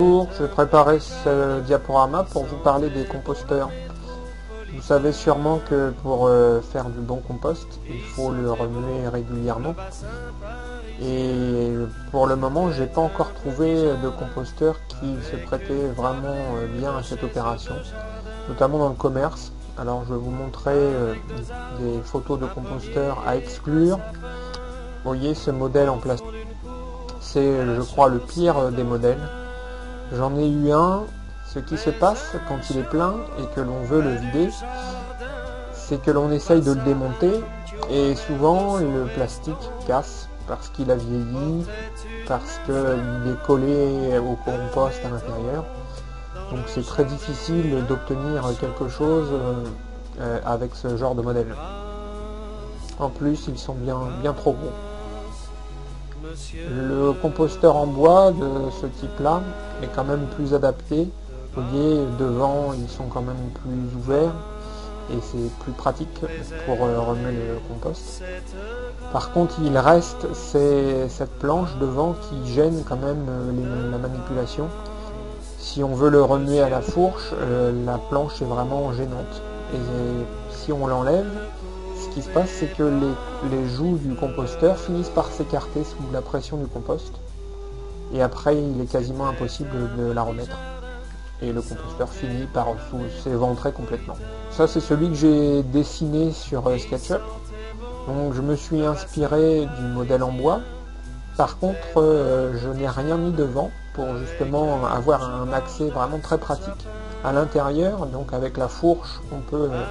Bonjour, je préparais ce diaporama pour vous parler des composteurs. Vous savez sûrement que pour euh, faire du bon compost, il faut le remuer régulièrement. Et pour le moment, j'ai pas encore trouvé de composteur qui se prêtait vraiment euh, bien à cette opération, notamment dans le commerce. Alors je vais vous montrer euh, des photos de composteurs à exclure. Vous voyez ce modèle en place. C'est je crois le pire des modèles. J'en ai eu un. Ce qui se passe quand il est plein et que l'on veut le vider, c'est que l'on essaye de le démonter et souvent le plastique casse parce qu'il a vieilli, parce qu'il est collé au compost à l'intérieur. Donc c'est très difficile d'obtenir quelque chose euh, avec ce genre de modèle. En plus, ils sont bien, bien trop gros. Le composteur en bois de ce type-là est quand même plus adapté. Vous voyez, devant, ils sont quand même plus ouverts et c'est plus pratique pour euh, remuer le compost. Par contre, il reste cette planche devant qui gêne quand même euh, la manipulation. Si on veut le remuer à la fourche, euh, la planche est vraiment gênante. Et si on l'enlève, ce qui se passe, c'est que les, joues du composteur finissent par s'écarter sous la pression du compost. Et après, il est quasiment impossible de la remettre. Et le composteur finit par s'éventrer complètement. Ça, c'est celui que j'ai dessiné sur euh, SketchUp. Donc, je me suis inspiré du modèle en bois. Par contre, euh, je n'ai rien mis devant pour justement avoir un accès vraiment très pratique à l'intérieur. Donc, avec la fourche, on peut euh,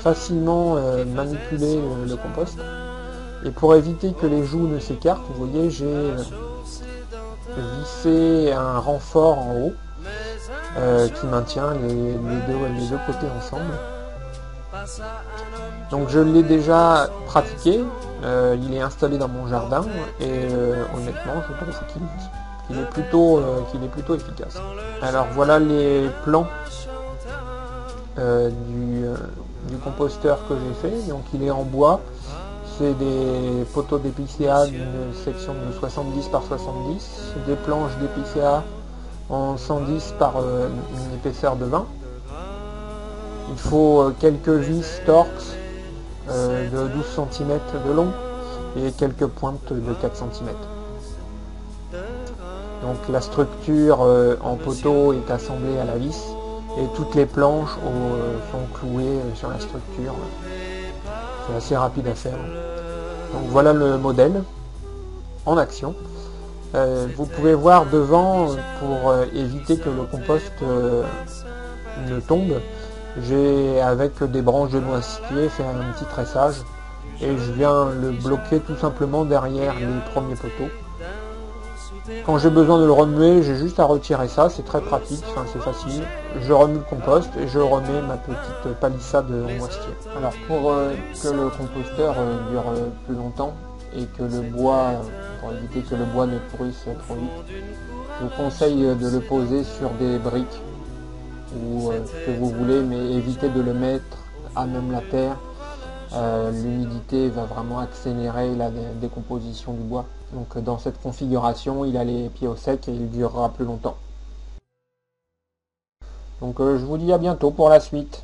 facilement manipuler le, compost. Et pour éviter que les joues ne s'écartent, vous voyez, j'ai vissé un renfort en haut qui maintient les, deux, les deux côtés ensemble. Donc je l'ai déjà pratiqué, euh, il est installé dans mon jardin et euh, honnêtement je trouve qu'il est, plutôt, euh, qu'il est plutôt efficace. Alors voilà les plans du, du, composteur que j'ai fait, donc il est en bois, c'est des poteaux d'épicéa d'une section de 70 par 70, des planches d'épicéa en 110 par une épaisseur de 20 il faut euh, quelques vis Torx euh, de 12 cm de long et quelques pointes de 4 cm. Donc la structure euh, en poteau est assemblée à la vis et toutes les planches sont clouées sur la structure. C'est assez rapide à faire. Donc voilà le modèle en action. vous pouvez voir devant pour éviter que le compost ne tombe. J'ai avec des branches de noisetier fait un petit tressage et je viens le bloquer tout simplement derrière les premiers poteaux. Quand j'ai besoin de le remuer, j'ai juste à retirer ça, c'est très pratique, c'est facile. Je remue le compost et je remets ma petite palissade en noisetier. Alors pour euh, que le composteur euh, dure euh, plus longtemps et que le bois, pour éviter que le bois ne pourrisse trop vite, je vous conseille de le poser sur des briques ou ce que vous voulez, mais évitez de le mettre à même la terre. L'humidité va vraiment accélérer la décomposition du bois. Donc dans cette configuration, il a les pieds au sec et il durera plus longtemps. Donc euh, je vous dis à bientôt pour la suite.